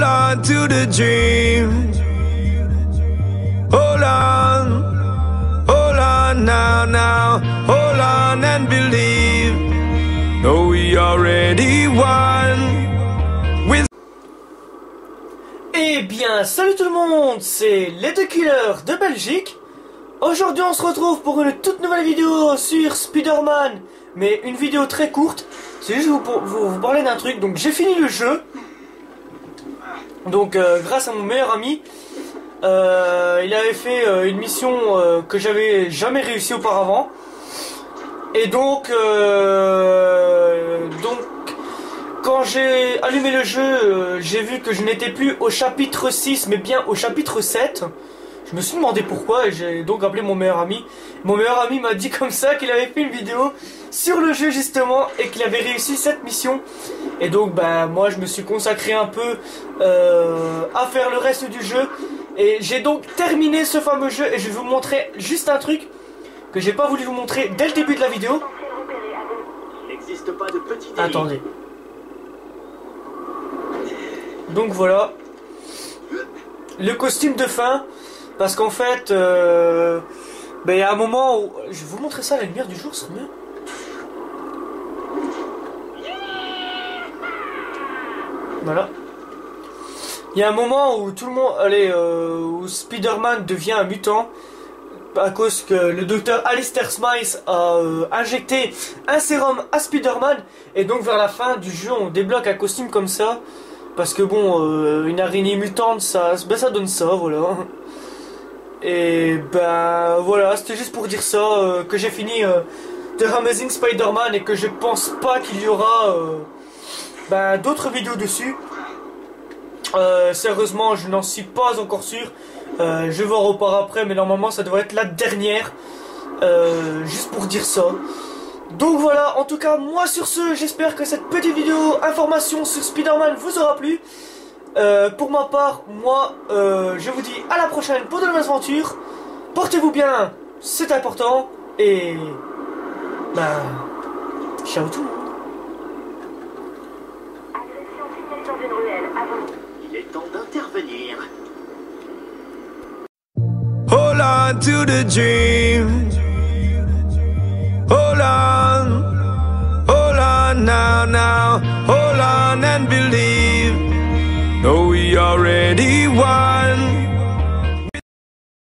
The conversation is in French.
Hold on to the dream. Hold on. Hold on now, now. Hold on and believe. We already won. With Eh bien, salut tout le monde, c'est les deux killers de Belgique. Aujourd'hui, on se retrouve pour une toute nouvelle vidéo sur Spider-Man, mais une vidéo très courte. C'est juste pour vous, vous parler d'un truc. Donc, j'ai fini le jeu. Donc, euh, grâce à mon meilleur ami, euh, il avait fait euh, une mission que j'avais jamais réussi auparavant. Et donc, donc quand j'ai allumé le jeu, j'ai vu que je n'étais plus au chapitre 6, mais bien au chapitre 7. Je me suis demandé pourquoi et j'ai donc appelé mon meilleur ami. Mon meilleur ami m'a dit comme ça qu'il avait fait une vidéo sur le jeu justement et qu'il avait réussi cette mission. Et donc bah moi je me suis consacré un peu euh, à faire le reste du jeu. Et j'ai donc terminé ce fameux jeu et je vais vous montrer juste un truc que j'ai pas voulu vous montrer dès le début de la vidéo. Attendez. Donc voilà. Le costume de fin. Parce qu'en fait, euh, ben, il y a un moment où... Je vais vous montrer ça à la lumière du jour, c'est mieux. Voilà. Il y a un moment où tout le monde... Allez, euh, où Spider-Man devient un mutant à cause que le docteur Alistair Smythe a euh, injecté un sérum à Spider-Man et donc vers la fin du jeu on débloque un costume comme ça parce que bon euh, une araignée mutante ça ben, ça donne ça voilà et ben voilà c'était juste pour dire ça que j'ai fini The Amazing Spider-Man et que je pense pas qu'il y aura ben, d'autres vidéos dessus euh, sérieusement, je n'en suis pas encore sûr. Euh, je vais voir au après, mais normalement, ça devrait être la dernière. Euh, juste pour dire ça. Donc voilà, en tout cas, moi sur ce, j'espère que cette petite vidéo information sur Spider-Man vous aura plu. Pour ma part, moi, je vous dis à la prochaine pour de nouvelles aventures. Portez-vous bien, c'est important. Et... Ben... Ciao tout le monde. Hold on to the dream. Hold on. Hold on now, now. Hold on and believe. No, we already won.